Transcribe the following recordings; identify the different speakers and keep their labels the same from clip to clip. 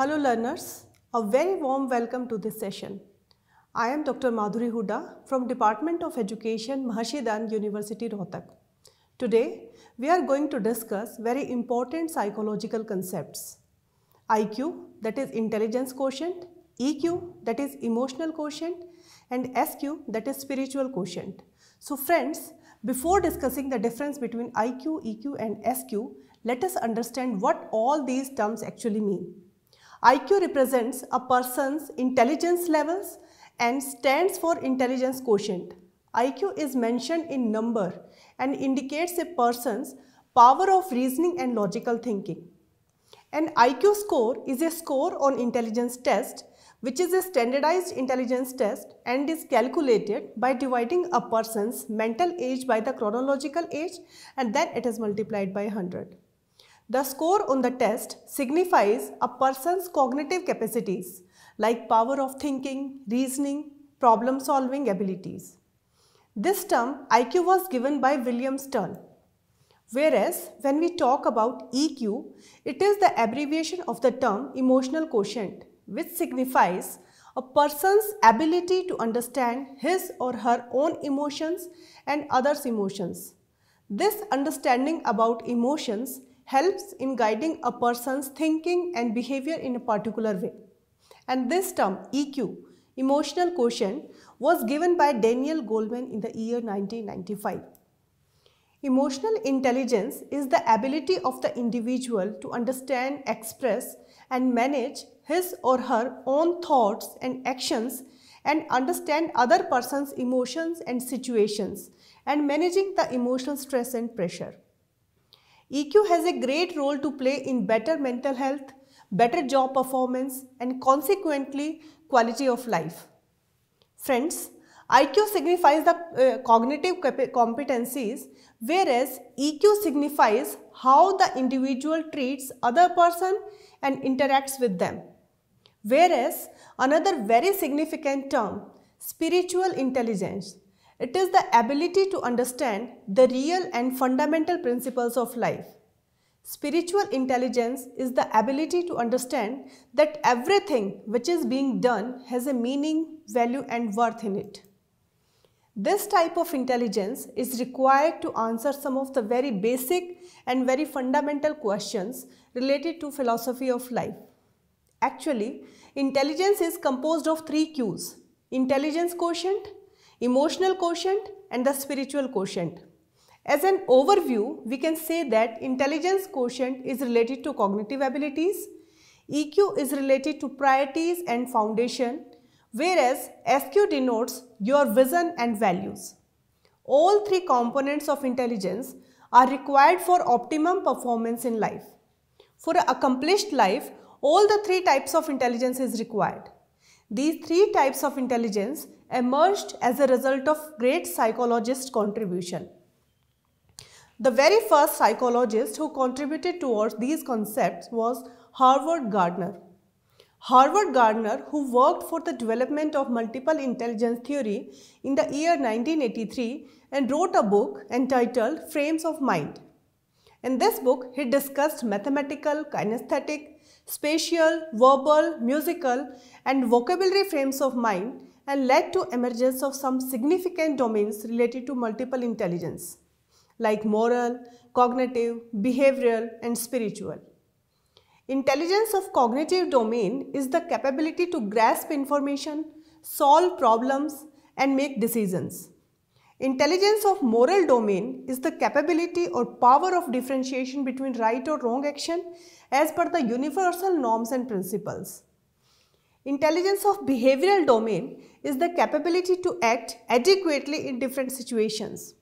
Speaker 1: Hello learners, a very warm welcome to this session. I am Dr. Madhuri Huda from Department of Education, Maharshi Dayanand University, Rohtak. Today, we are going to discuss very important psychological concepts. IQ, that is intelligence quotient, EQ, that is emotional quotient, and SQ, that is spiritual quotient. So friends, before discussing the difference between IQ, EQ, and SQ, let us understand what all these terms actually mean. IQ represents a person's intelligence levels and stands for intelligence quotient. IQ is mentioned in number and indicates a person's power of reasoning and logical thinking. An IQ score is a score on intelligence test which is a standardized intelligence test and is calculated by dividing a person's mental age by the chronological age and then it is multiplied by 100. The score on the test signifies a person's cognitive capacities like power of thinking, reasoning, problem solving abilities. This term IQ was given by William Stern. Whereas when we talk about EQ, it is the abbreviation of the term emotional quotient which signifies a person's ability to understand his or her own emotions and others' emotions. This understanding about emotions helps in guiding a person's thinking and behavior in a particular way. And this term EQ, emotional quotient, was given by Daniel Goleman in the year 1995. Emotional intelligence is the ability of the individual to understand, express and manage his or her own thoughts and actions and understand other person's emotions and situations and managing the emotional stress and pressure. EQ has a great role to play in better mental health, better job performance and consequently quality of life. Friends, IQ signifies the uh, cognitive competencies whereas EQ signifies how the individual treats other person and interacts with them. Whereas another very significant term, spiritual intelligence, it is the ability to understand the real and fundamental principles of life. Spiritual intelligence is the ability to understand that everything which is being done has a meaning, value and worth in it. This type of intelligence is required to answer some of the very basic and very fundamental questions related to philosophy of life. Actually, intelligence is composed of three Qs, intelligence quotient, emotional quotient and the spiritual quotient. As an overview, we can say that intelligence quotient is related to cognitive abilities, EQ is related to priorities and foundation, whereas SQ denotes your vision and values. All three components of intelligence are required for optimum performance in life. For an accomplished life, all the three types of intelligence is required. These three types of intelligence emerged as a result of great psychologist contribution. The very first psychologist who contributed towards these concepts was Howard Gardner. Howard Gardner, who worked for the development of multiple intelligence theory in the year 1983 and wrote a book entitled Frames of Mind. In this book, he discussed mathematical, kinesthetic, spatial, verbal, musical and vocabulary frames of mind and led to emergence of some significant domains related to multiple intelligence like moral, cognitive, behavioral and spiritual. Intelligence of cognitive domain is the capability to grasp information, solve problems and make decisions. Intelligence of moral domain is the capability or power of differentiation between right or wrong action as per the universal norms and principles. Intelligence of behavioral domain is the capability to act adequately in different situations.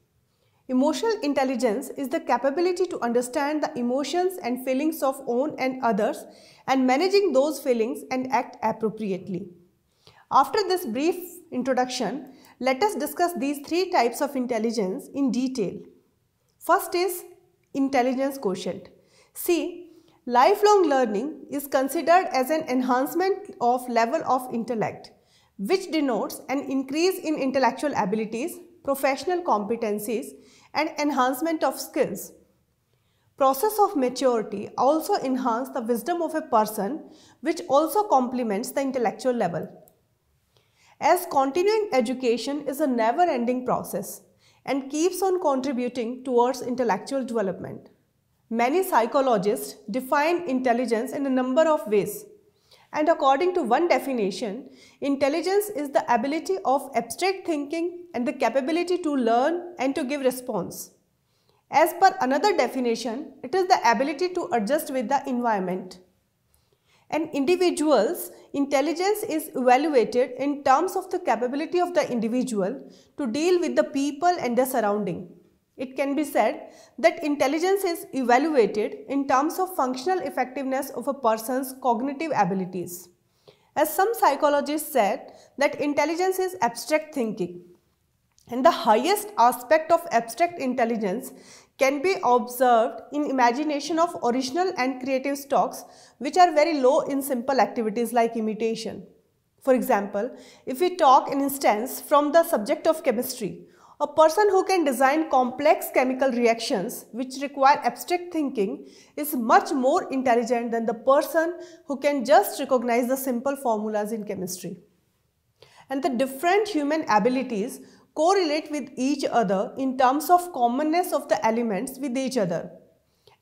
Speaker 1: Emotional intelligence is the capability to understand the emotions and feelings of own and others and managing those feelings and act appropriately. After this brief introduction, let us discuss these three types of intelligence in detail. First is intelligence quotient. See, Lifelong learning is considered as an enhancement of level of intellect, which denotes an increase in intellectual abilities, professional competencies and enhancement of skills. Process of maturity also enhance the wisdom of a person which also complements the intellectual level. As continuing education is a never-ending process and keeps on contributing towards intellectual development. Many psychologists define intelligence in a number of ways. And according to one definition, intelligence is the ability of abstract thinking and the capability to learn and to give response. As per another definition, it is the ability to adjust with the environment. An individual's intelligence is evaluated in terms of the capability of the individual to deal with the people and the surrounding. It can be said that intelligence is evaluated in terms of functional effectiveness of a person's cognitive abilities. As some psychologists said that intelligence is abstract thinking. And the highest aspect of abstract intelligence can be observed in imagination of original and creative stocks which are very low in simple activities like imitation. For example, if we talk an instance from the subject of chemistry, a person who can design complex chemical reactions which require abstract thinking is much more intelligent than the person who can just recognize the simple formulas in chemistry. And the different human abilities correlate with each other in terms of commonness of the elements with each other.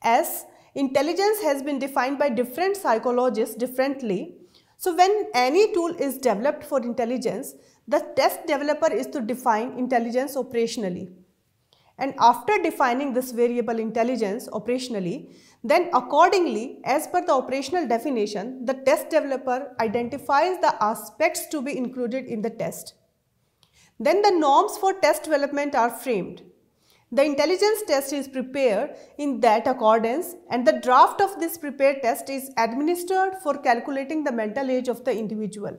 Speaker 1: As intelligence has been defined by different psychologists differently, so when any tool is developed for intelligence, the test developer is to define intelligence operationally. And after defining this variable intelligence operationally, then accordingly, as per the operational definition, the test developer identifies the aspects to be included in the test. Then the norms for test development are framed. The intelligence test is prepared in that accordance and the draft of this prepared test is administered for calculating the mental age of the individual.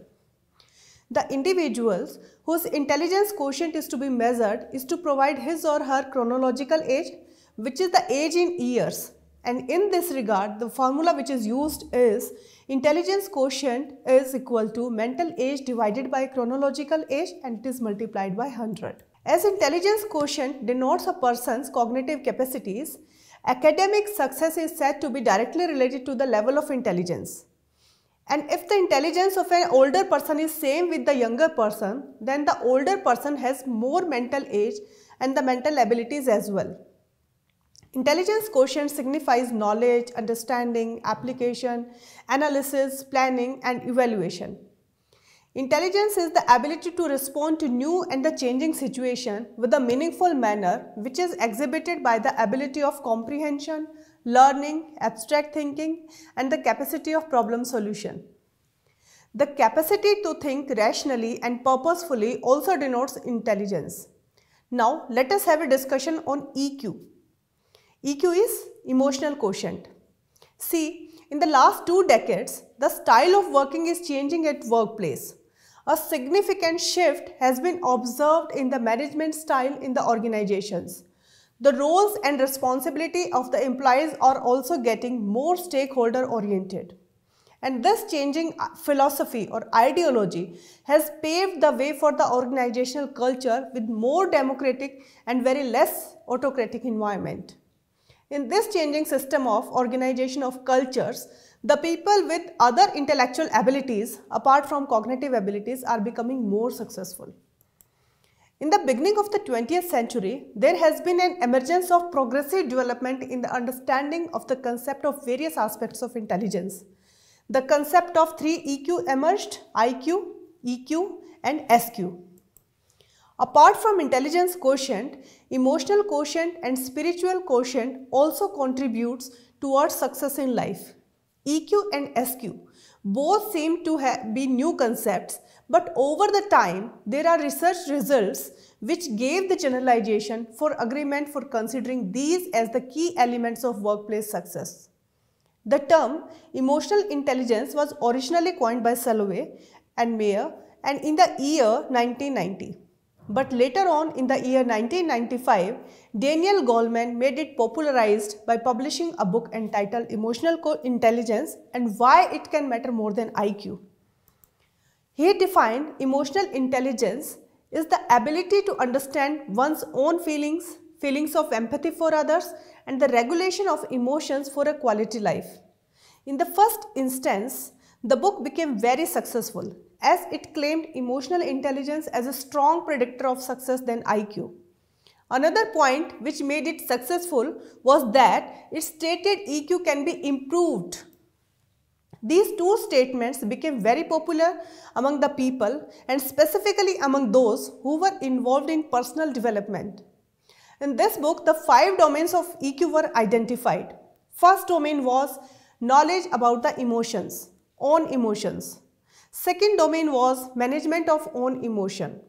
Speaker 1: The individuals whose intelligence quotient is to be measured is to provide his or her chronological age which is the age in years and in this regard the formula which is used is Intelligence quotient is equal to mental age divided by chronological age and it is multiplied by 100. As intelligence quotient denotes a person's cognitive capacities, academic success is said to be directly related to the level of intelligence. And if the intelligence of an older person is same with the younger person, then the older person has more mental age and the mental abilities as well. Intelligence quotient signifies knowledge, understanding, application, analysis, planning and evaluation. Intelligence is the ability to respond to new and the changing situation with a meaningful manner which is exhibited by the ability of comprehension, learning, abstract thinking and the capacity of problem solution. The capacity to think rationally and purposefully also denotes intelligence. Now let us have a discussion on EQ. EQ is emotional quotient. See, in the last two decades, the style of working is changing at workplace. A significant shift has been observed in the management style in the organizations. The roles and responsibility of the employees are also getting more stakeholder oriented. And this changing uh, philosophy or ideology has paved the way for the organizational culture with more democratic and very less autocratic environment. In this changing system of organization of cultures, the people with other intellectual abilities apart from cognitive abilities are becoming more successful. In the beginning of the 20th century, there has been an emergence of progressive development in the understanding of the concept of various aspects of intelligence. The concept of 3 EQ emerged, IQ, EQ and SQ. Apart from intelligence quotient, emotional quotient and spiritual quotient also contributes towards success in life. EQ and SQ both seem to be new concepts but over the time there are research results which gave the generalization for agreement for considering these as the key elements of workplace success. The term emotional intelligence was originally coined by Salovey and Mayer and in the year 1990. But later on in the year 1995, Daniel Goleman made it popularized by publishing a book entitled Emotional Intelligence and Why It Can Matter More Than IQ. He defined emotional intelligence is the ability to understand one's own feelings, feelings of empathy for others, and the regulation of emotions for a quality life. In the first instance, the book became very successful as it claimed emotional intelligence as a strong predictor of success than IQ. Another point which made it successful was that it stated EQ can be improved. These two statements became very popular among the people and specifically among those who were involved in personal development. In this book, the five domains of EQ were identified. First domain was knowledge about the emotions, own emotions. Second domain was management of own emotion.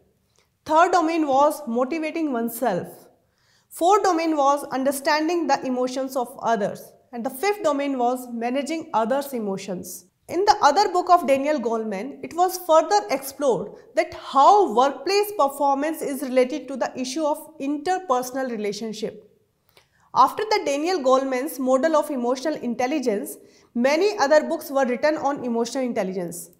Speaker 1: Third domain was motivating oneself. Fourth domain was understanding the emotions of others. And the fifth domain was managing others' emotions. In the other book of Daniel Goleman, it was further explored that how workplace performance is related to the issue of interpersonal relationship. After the Daniel Goleman's model of emotional intelligence, many other books were written on emotional intelligence.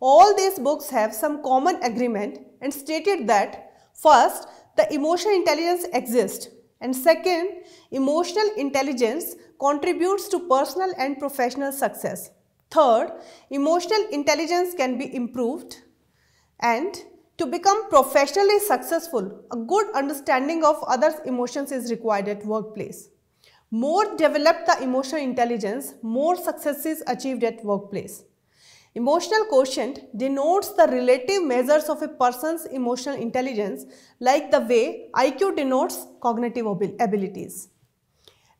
Speaker 1: All these books have some common agreement and stated that first, the emotional intelligence exists and second, emotional intelligence contributes to personal and professional success. Third, emotional intelligence can be improved and to become professionally successful, a good understanding of others' emotions is required at workplace. More developed the emotional intelligence, more success is achieved at workplace. Emotional quotient denotes the relative measures of a person's emotional intelligence like the way IQ denotes cognitive abilities.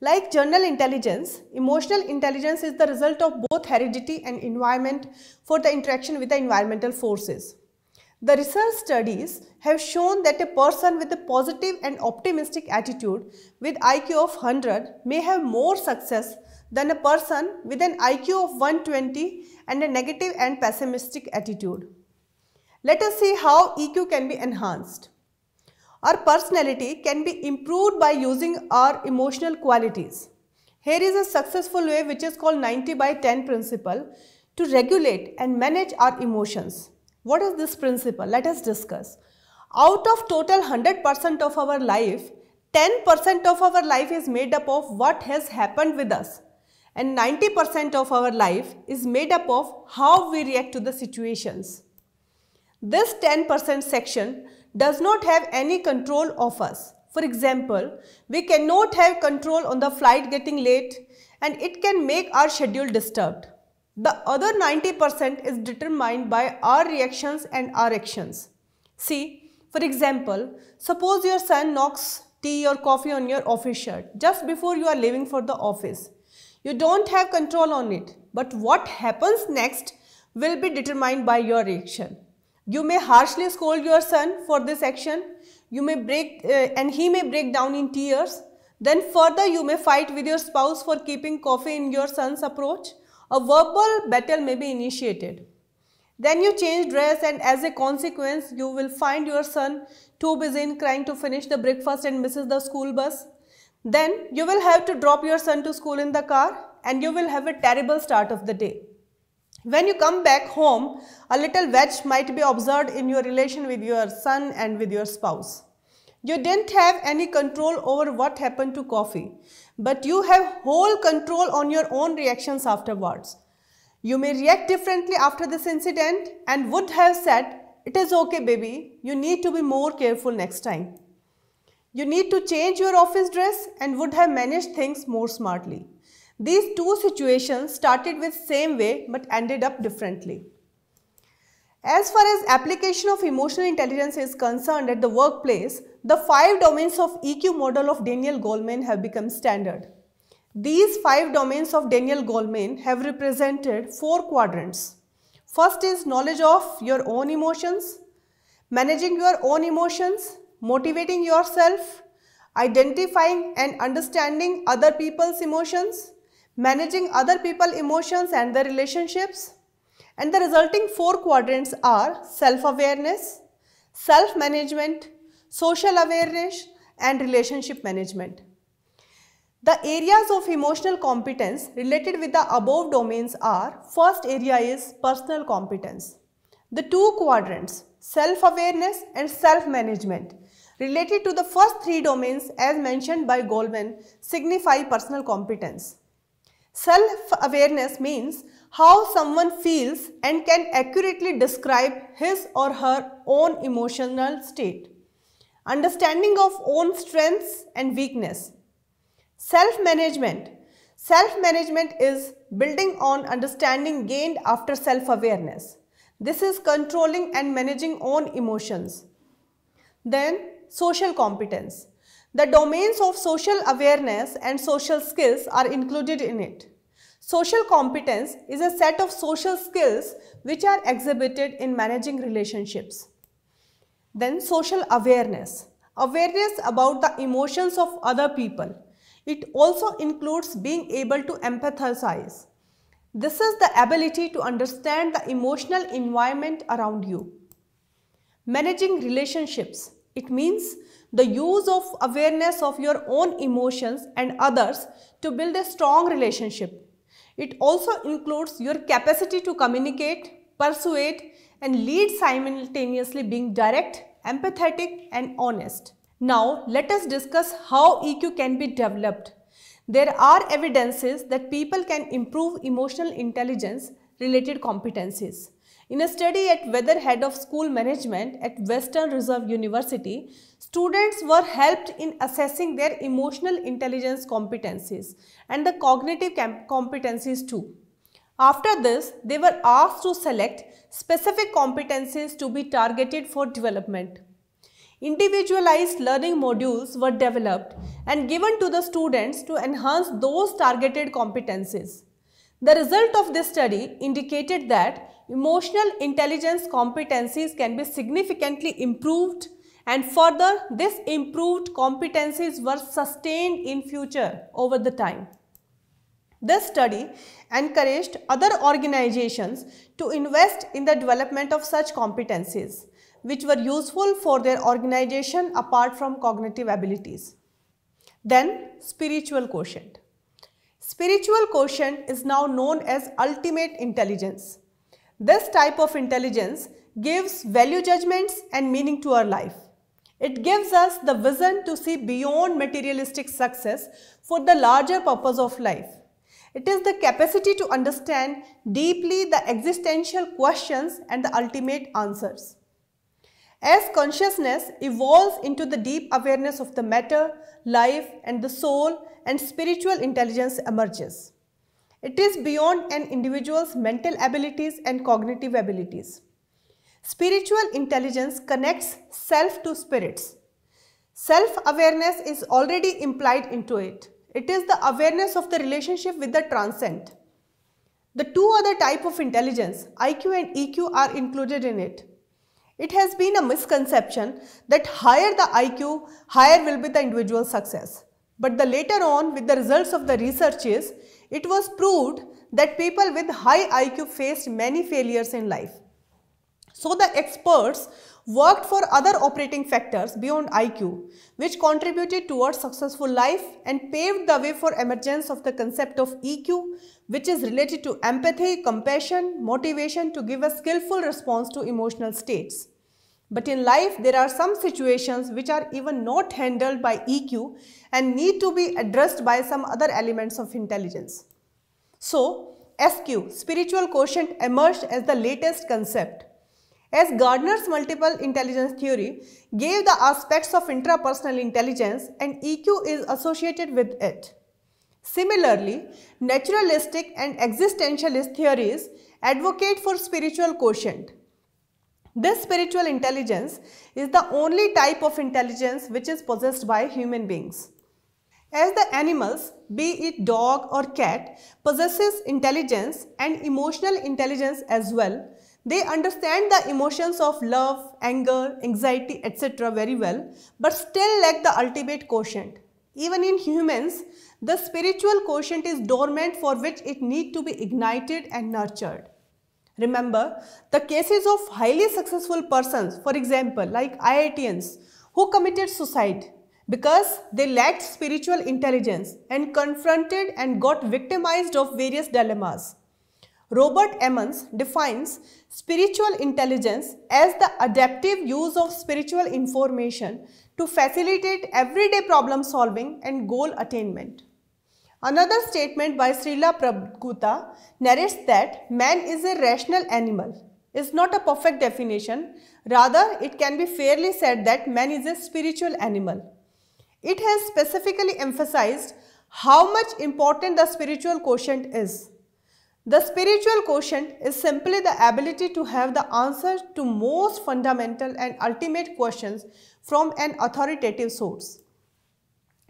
Speaker 1: Like general intelligence, emotional intelligence is the result of both heredity and environment for the interaction with the environmental forces. The research studies have shown that a person with a positive and optimistic attitude with IQ of 100 may have more success than a person with an IQ of 120 and a negative and pessimistic attitude. Let us see how EQ can be enhanced. Our personality can be improved by using our emotional qualities. Here is a successful way which is called 90 by 10 principle to regulate and manage our emotions. What is this principle? Let us discuss. Out of total 100% of our life, 10% of our life is made up of what has happened with us and 90% of our life is made up of how we react to the situations. This 10% section does not have any control of us. For example, we cannot have control on the flight getting late and it can make our schedule disturbed. The other 90% is determined by our reactions and our actions. See, for example, suppose your son knocks tea or coffee on your office shirt just before you are leaving for the office. You don't have control on it, but what happens next will be determined by your reaction. You may harshly scold your son for this action. You may break uh, and he may break down in tears. Then further you may fight with your spouse for keeping coffee in your son's approach. A verbal battle may be initiated. Then you change dress and as a consequence you will find your son too busy in crying to finish the breakfast and misses the school bus. Then you will have to drop your son to school in the car and you will have a terrible start of the day. When you come back home, a little wedge might be observed in your relation with your son and with your spouse. You didn't have any control over what happened to coffee, but you have whole control on your own reactions afterwards. You may react differently after this incident and would have said, it is okay baby, you need to be more careful next time. You need to change your office dress and would have managed things more smartly. These two situations started with same way but ended up differently. As far as application of emotional intelligence is concerned at the workplace, the five domains of EQ model of Daniel Goleman have become standard. These five domains of Daniel Goleman have represented four quadrants. First is knowledge of your own emotions, managing your own emotions, motivating yourself, identifying and understanding other people's emotions, managing other people's emotions and their relationships. And the resulting four quadrants are self-awareness, self-management, social awareness and relationship management. The areas of emotional competence related with the above domains are first area is personal competence. The two quadrants self-awareness and self-management related to the first three domains as mentioned by Goldman signify personal competence. Self-awareness means how someone feels and can accurately describe his or her own emotional state. Understanding of own strengths and weakness. Self-management. Self-management is building on understanding gained after self-awareness. This is controlling and managing own emotions. Then social competence. The domains of social awareness and social skills are included in it. Social competence is a set of social skills which are exhibited in managing relationships. Then social awareness. Awareness about the emotions of other people. It also includes being able to empathize. This is the ability to understand the emotional environment around you. Managing relationships. It means the use of awareness of your own emotions and others to build a strong relationship. It also includes your capacity to communicate, persuade and lead simultaneously being direct, empathetic and honest. Now let us discuss how EQ can be developed. There are evidences that people can improve emotional intelligence related competencies. In a study at Weatherhead of School Management at Western Reserve University, students were helped in assessing their emotional intelligence competencies and the cognitive competencies too. After this, they were asked to select specific competencies to be targeted for development. Individualized learning modules were developed and given to the students to enhance those targeted competencies. The result of this study indicated that emotional intelligence competencies can be significantly improved and further this improved competencies were sustained in future over the time. This study encouraged other organizations to invest in the development of such competencies which were useful for their organization apart from cognitive abilities. Then spiritual quotient. Spiritual quotient is now known as ultimate intelligence. This type of intelligence gives value judgments and meaning to our life. It gives us the vision to see beyond materialistic success for the larger purpose of life. It is the capacity to understand deeply the existential questions and the ultimate answers. As consciousness evolves into the deep awareness of the matter, life and the soul and spiritual intelligence emerges. It is beyond an individual's mental abilities and cognitive abilities. Spiritual intelligence connects self to spirits. Self-awareness is already implied into it. It is the awareness of the relationship with the transcend. The two other type of intelligence, IQ and EQ are included in it. It has been a misconception that higher the IQ, higher will be the individual success. But the later on with the results of the researches, it was proved that people with high IQ faced many failures in life. So the experts worked for other operating factors beyond IQ which contributed towards successful life and paved the way for emergence of the concept of EQ which is related to empathy, compassion, motivation to give a skillful response to emotional states. But in life, there are some situations which are even not handled by EQ and need to be addressed by some other elements of intelligence. So, SQ, spiritual quotient emerged as the latest concept. As Gardner's multiple intelligence theory gave the aspects of intrapersonal intelligence and EQ is associated with it. Similarly, naturalistic and existentialist theories advocate for spiritual quotient. This spiritual intelligence is the only type of intelligence which is possessed by human beings. As the animals, be it dog or cat, possesses intelligence and emotional intelligence as well, they understand the emotions of love, anger, anxiety, etc. very well, but still lack the ultimate quotient. Even in humans, the spiritual quotient is dormant for which it need to be ignited and nurtured. Remember, the cases of highly successful persons, for example, like IITians who committed suicide because they lacked spiritual intelligence and confronted and got victimized of various dilemmas. Robert Emmons defines spiritual intelligence as the adaptive use of spiritual information to facilitate everyday problem solving and goal attainment. Another statement by Srila Prabhupada narrates that man is a rational animal is not a perfect definition. Rather, it can be fairly said that man is a spiritual animal. It has specifically emphasized how much important the spiritual quotient is. The spiritual quotient is simply the ability to have the answer to most fundamental and ultimate questions from an authoritative source.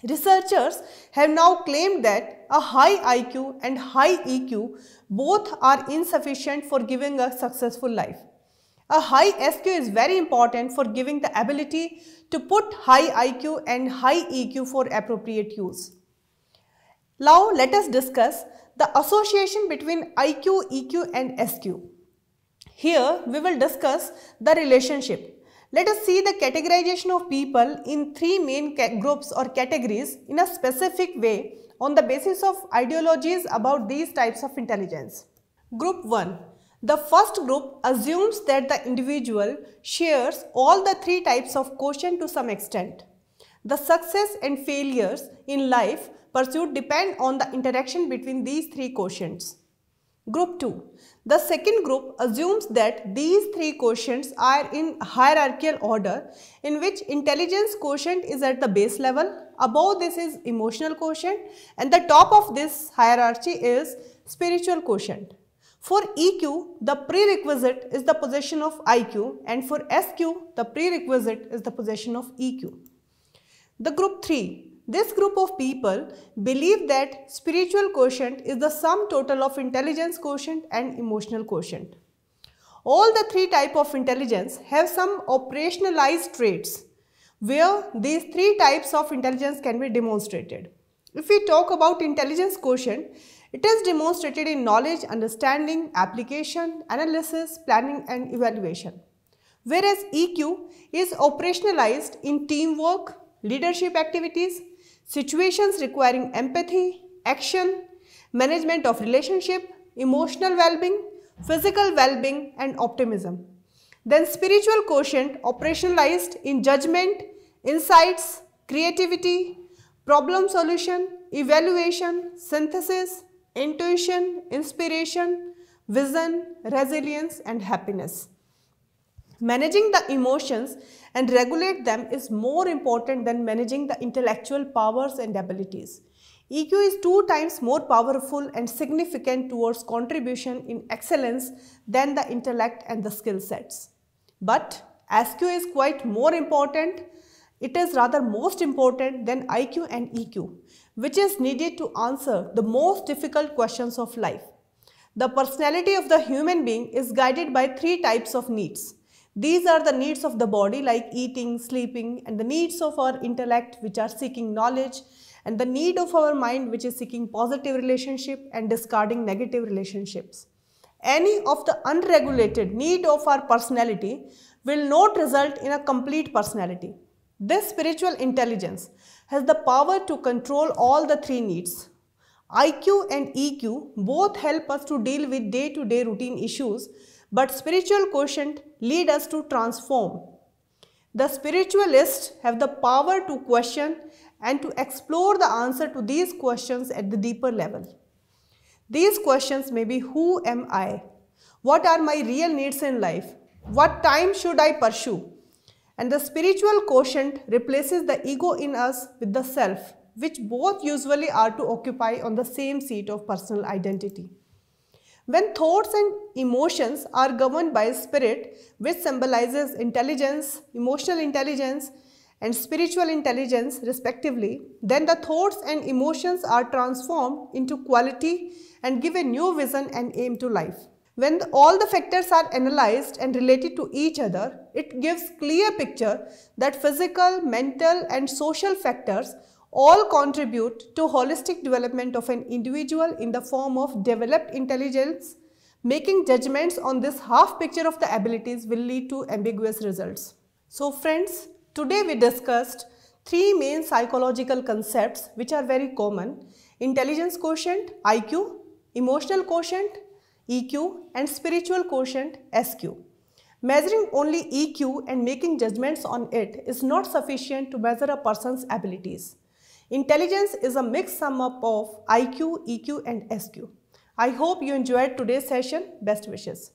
Speaker 1: Researchers have now claimed that a high IQ and high EQ both are insufficient for giving a successful life. A high SQ is very important for giving the ability to put high IQ and high EQ for appropriate use. Now let us discuss the association between IQ, EQ and SQ. Here we will discuss the relationship let us see the categorization of people in three main groups or categories in a specific way on the basis of ideologies about these types of intelligence. Group 1. The first group assumes that the individual shares all the three types of quotient to some extent. The success and failures in life pursued depend on the interaction between these three quotients. Group 2. The second group assumes that these three quotients are in hierarchical order in which intelligence quotient is at the base level, above this is emotional quotient and the top of this hierarchy is spiritual quotient. For EQ, the prerequisite is the possession of IQ and for SQ, the prerequisite is the possession of EQ. The group 3 this group of people believe that spiritual quotient is the sum total of intelligence quotient and emotional quotient. All the three type of intelligence have some operationalized traits where these three types of intelligence can be demonstrated. If we talk about intelligence quotient, it is demonstrated in knowledge, understanding, application, analysis, planning and evaluation. Whereas EQ is operationalized in teamwork, leadership activities, situations requiring empathy, action, management of relationship, emotional well-being, physical well-being and optimism. Then spiritual quotient operationalized in judgment, insights, creativity, problem solution, evaluation, synthesis, intuition, inspiration, vision, resilience and happiness. Managing the emotions and regulate them is more important than managing the intellectual powers and abilities. EQ is two times more powerful and significant towards contribution in excellence than the intellect and the skill sets. But SQ is quite more important, it is rather most important than IQ and EQ, which is needed to answer the most difficult questions of life. The personality of the human being is guided by three types of needs these are the needs of the body like eating, sleeping and the needs of our intellect which are seeking knowledge and the need of our mind which is seeking positive relationship and discarding negative relationships. Any of the unregulated need of our personality will not result in a complete personality. This spiritual intelligence has the power to control all the three needs. IQ and EQ both help us to deal with day-to-day -day routine issues but spiritual quotient lead us to transform. The spiritualists have the power to question and to explore the answer to these questions at the deeper level. These questions may be who am I? What are my real needs in life? What time should I pursue? And the spiritual quotient replaces the ego in us with the self, which both usually are to occupy on the same seat of personal identity. When thoughts and emotions are governed by spirit, which symbolizes intelligence, emotional intelligence, and spiritual intelligence respectively, then the thoughts and emotions are transformed into quality and give a new vision and aim to life. When the, all the factors are analyzed and related to each other, it gives clear picture that physical, mental and social factors all contribute to holistic development of an individual in the form of developed intelligence. Making judgments on this half picture of the abilities will lead to ambiguous results. So friends, today we discussed three main psychological concepts which are very common. Intelligence quotient, IQ, emotional quotient, EQ and spiritual quotient SQ. Measuring only EQ and making judgments on it is not sufficient to measure a person's abilities. Intelligence is a mixed sum up of IQ, EQ and SQ. I hope you enjoyed today's session. Best wishes.